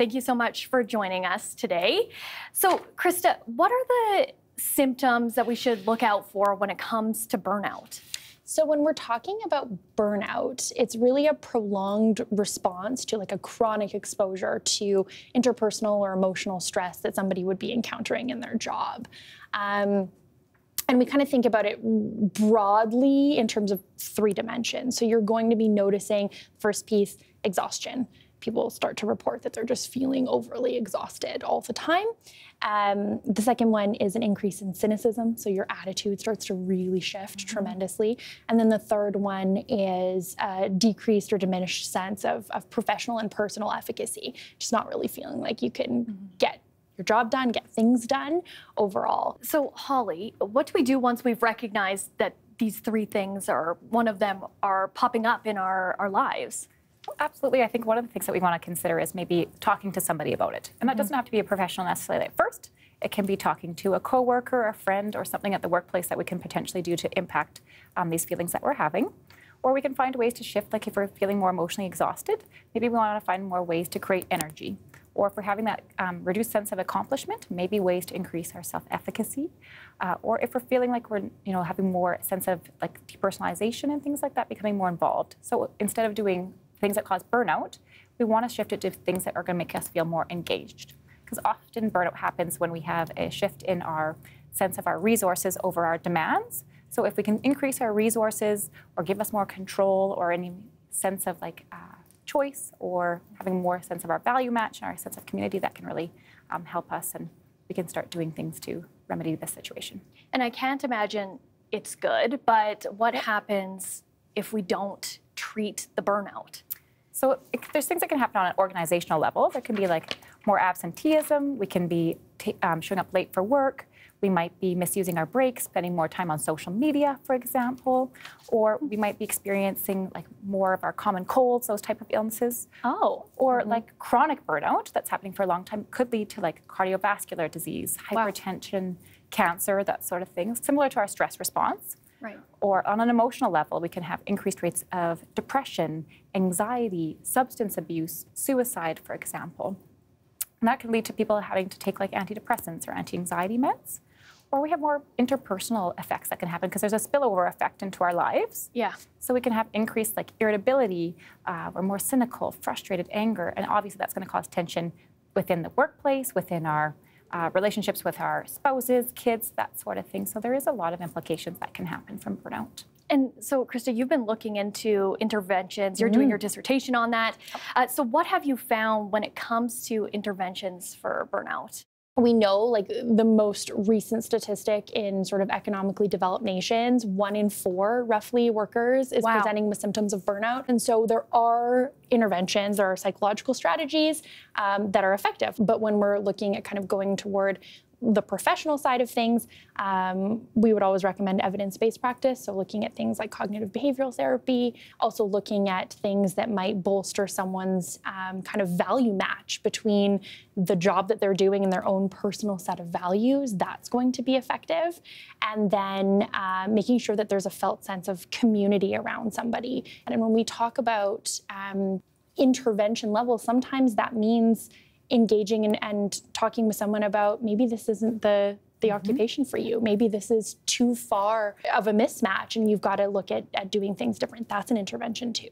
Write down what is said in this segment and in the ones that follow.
Thank you so much for joining us today. So, Krista, what are the symptoms that we should look out for when it comes to burnout? So, when we're talking about burnout, it's really a prolonged response to like a chronic exposure to interpersonal or emotional stress that somebody would be encountering in their job. Um, and we kind of think about it broadly in terms of three dimensions. So, you're going to be noticing, first piece, exhaustion people start to report that they're just feeling overly exhausted all the time. Um, the second one is an increase in cynicism, so your attitude starts to really shift mm-hmm. tremendously. And then the third one is a decreased or diminished sense of, of professional and personal efficacy, just not really feeling like you can mm-hmm. get your job done, get things done overall. So, Holly, what do we do once we've recognized that these three things or one of them are popping up in our, our lives? Absolutely. I think one of the things that we want to consider is maybe talking to somebody about it. And that doesn't have to be a professional necessarily at first. It can be talking to a coworker, a friend, or something at the workplace that we can potentially do to impact um, these feelings that we're having. Or we can find ways to shift, like if we're feeling more emotionally exhausted, maybe we want to find more ways to create energy. Or if we're having that um, reduced sense of accomplishment, maybe ways to increase our self-efficacy. Uh, or if we're feeling like we're, you know, having more sense of like depersonalization and things like that, becoming more involved. So instead of doing things that cause burnout, we want to shift it to things that are going to make us feel more engaged. Because often burnout happens when we have a shift in our sense of our resources over our demands. So if we can increase our resources or give us more control or any sense of like uh, choice or having more sense of our value match and our sense of community, that can really um, help us and we can start doing things to remedy this situation. And I can't imagine it's good, but what happens if we don't treat the burnout? So it, there's things that can happen on an organizational level. There can be like more absenteeism. We can be um, showing up late for work. We might be misusing our breaks, spending more time on social media, for example, or we might be experiencing like more of our common colds, those type of illnesses. Oh. Or mm-hmm. like chronic burnout that's happening for a long time could lead to like cardiovascular disease, hypertension, wow. cancer, that sort of thing, similar to our stress response. Right. Or on an emotional level, we can have increased rates of depression, anxiety, substance abuse, suicide, for example. And that can lead to people having to take like antidepressants or anti-anxiety meds. Or we have more interpersonal effects that can happen because there's a spillover effect into our lives. Yeah. So we can have increased like irritability, uh, or more cynical, frustrated anger, and obviously that's going to cause tension within the workplace, within our uh, relationships with our spouses, kids, that sort of thing. So there is a lot of implications that can happen from burnout. And so, Krista, you've been looking into interventions. You're mm. doing your dissertation on that. Uh, so, what have you found when it comes to interventions for burnout? We know like the most recent statistic in sort of economically developed nations one in four roughly workers is wow. presenting with symptoms of burnout and so there are interventions there are psychological strategies um, that are effective but when we're looking at kind of going toward the professional side of things, um, we would always recommend evidence based practice. So, looking at things like cognitive behavioral therapy, also looking at things that might bolster someone's um, kind of value match between the job that they're doing and their own personal set of values. That's going to be effective. And then uh, making sure that there's a felt sense of community around somebody. And when we talk about um, intervention level, sometimes that means engaging and, and talking with someone about maybe this isn't the the mm-hmm. occupation for you. Maybe this is too far of a mismatch and you've got to look at, at doing things different. That's an intervention too.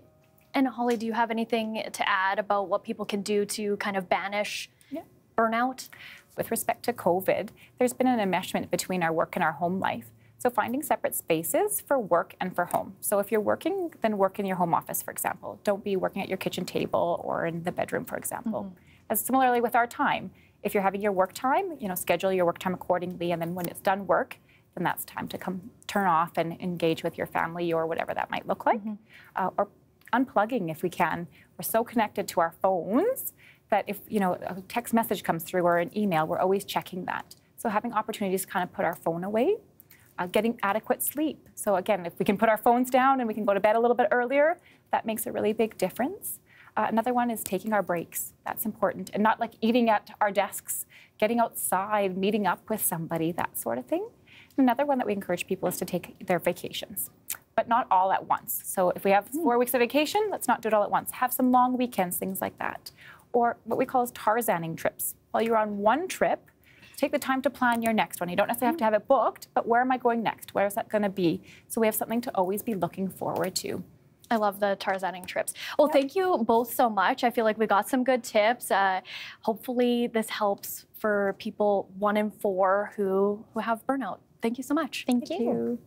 And Holly, do you have anything to add about what people can do to kind of banish yeah. burnout? With respect to COVID, there's been an enmeshment between our work and our home life. So finding separate spaces for work and for home. So if you're working, then work in your home office, for example. Don't be working at your kitchen table or in the bedroom, for example. Mm-hmm. As similarly with our time, if you're having your work time, you know, schedule your work time accordingly, and then when it's done work, then that's time to come turn off and engage with your family or whatever that might look like, mm-hmm. uh, or unplugging if we can. We're so connected to our phones that if you know a text message comes through or an email, we're always checking that. So having opportunities to kind of put our phone away, uh, getting adequate sleep. So again, if we can put our phones down and we can go to bed a little bit earlier, that makes a really big difference. Uh, another one is taking our breaks. That's important. And not like eating at our desks, getting outside, meeting up with somebody, that sort of thing. Another one that we encourage people is to take their vacations, but not all at once. So if we have hmm. four weeks of vacation, let's not do it all at once. Have some long weekends, things like that. or what we call as Tarzaning trips. While you're on one trip, take the time to plan your next one. You don't necessarily have to have it booked, but where am I going next? Where is that going to be? So we have something to always be looking forward to. I love the Tarzaning trips. Well, yep. thank you both so much. I feel like we got some good tips. Uh, hopefully, this helps for people one in four who who have burnout. Thank you so much. Thank, thank you. you.